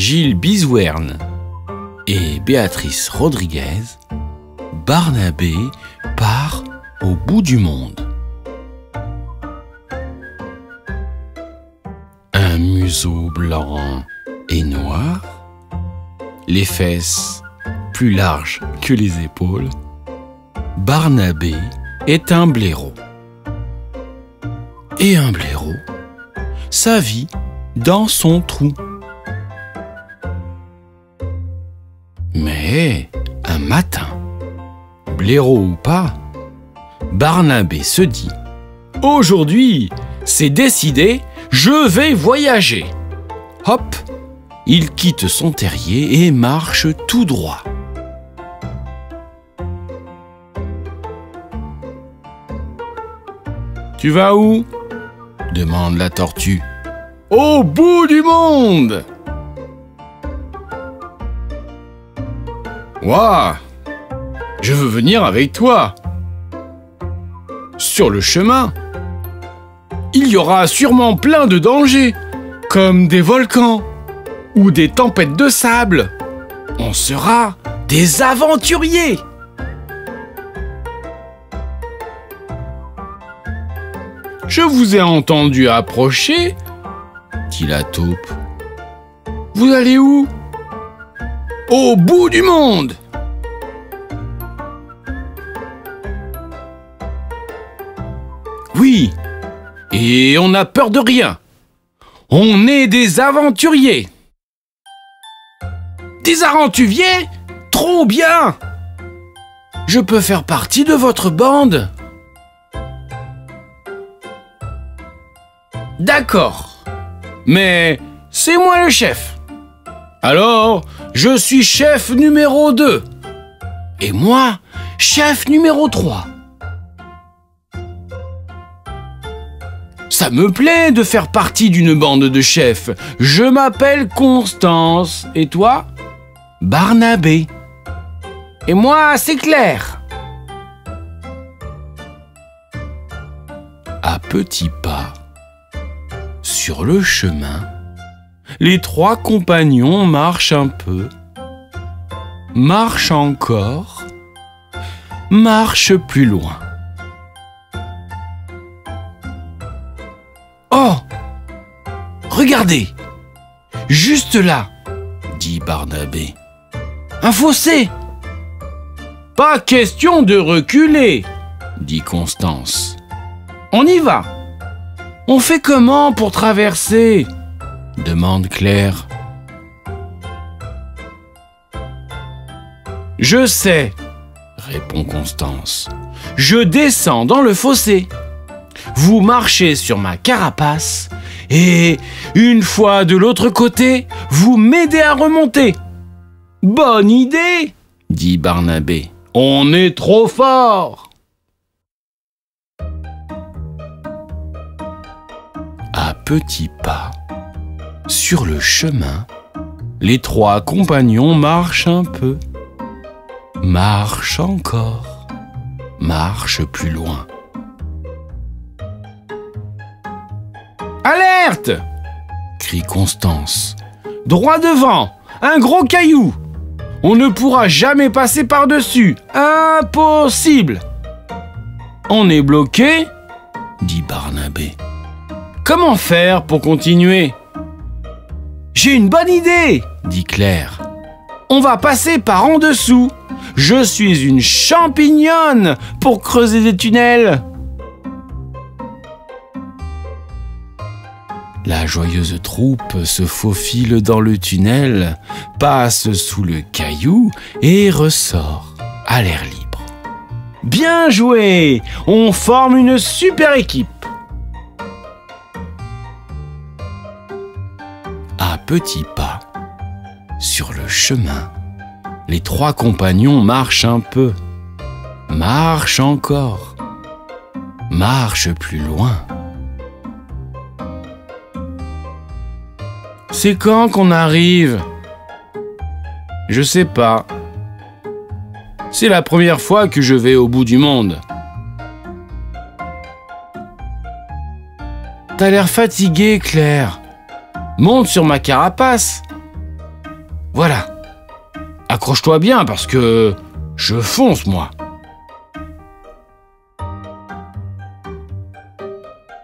Gilles Biswern et Béatrice Rodriguez, Barnabé part au bout du monde. Un museau blanc et noir, les fesses plus larges que les épaules, Barnabé est un blaireau. Et un blaireau, sa vie dans son trou. Mais un matin, blaireau ou pas, Barnabé se dit Aujourd'hui, c'est décidé, je vais voyager. Hop, il quitte son terrier et marche tout droit. Tu vas où? demande la tortue. Au bout du monde Ouah Je veux venir avec toi. Sur le chemin, il y aura sûrement plein de dangers, comme des volcans ou des tempêtes de sable. On sera des aventuriers. Je vous ai entendu approcher, dit la taupe. Vous allez où? Au bout du monde Oui, et on n'a peur de rien. On est des aventuriers. Des aventuriers Trop bien Je peux faire partie de votre bande D'accord. Mais c'est moi le chef. Alors, je suis chef numéro 2. Et moi, chef numéro 3. Ça me plaît de faire partie d'une bande de chefs. Je m'appelle Constance. Et toi? Barnabé. Et moi, c'est Claire. À petits pas, sur le chemin, les trois compagnons marchent un peu, marchent encore, marchent plus loin. Oh Regardez Juste là, dit Barnabé. Un fossé Pas question de reculer, dit Constance. On y va. On fait comment pour traverser? Demande Claire. Je sais, répond Constance. Je descends dans le fossé. Vous marchez sur ma carapace et, une fois de l'autre côté, vous m'aidez à remonter. Bonne idée, dit Barnabé. On est trop fort. À petits pas, sur le chemin, les trois compagnons marchent un peu, marchent encore, marchent plus loin. Alerte crie Constance. Droit devant, un gros caillou. On ne pourra jamais passer par-dessus. Impossible. On est bloqué dit Barnabé. Comment faire pour continuer? J'ai une bonne idée, dit Claire. On va passer par en dessous. Je suis une champignonne pour creuser des tunnels. La joyeuse troupe se faufile dans le tunnel, passe sous le caillou et ressort à l'air libre. Bien joué On forme une super équipe petits pas, sur le chemin, les trois compagnons marchent un peu, marchent encore, marchent plus loin. C'est quand qu'on arrive? Je sais pas. C'est la première fois que je vais au bout du monde. T'as l'air fatigué, Claire. Monte sur ma carapace. Voilà. Accroche-toi bien parce que je fonce, moi.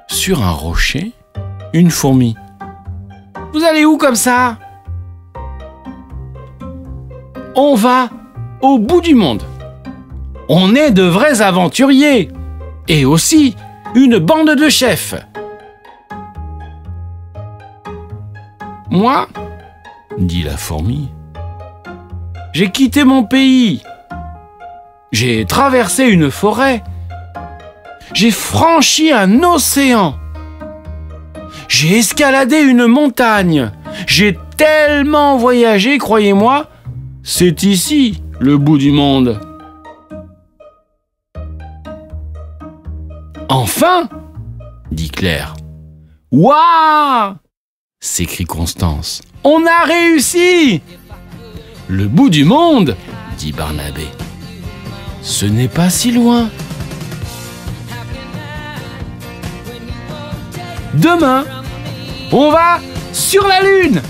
Sur un rocher, une fourmi. Vous allez où comme ça? On va au bout du monde. On est de vrais aventuriers. Et aussi une bande de chefs. Moi, dit la fourmi, j'ai quitté mon pays. J'ai traversé une forêt. J'ai franchi un océan. J'ai escaladé une montagne. J'ai tellement voyagé, croyez-moi, c'est ici le bout du monde. Enfin dit Claire. Waouh s'écrie Constance. On a réussi Le bout du monde dit Barnabé. Ce n'est pas si loin. Demain, on va sur la Lune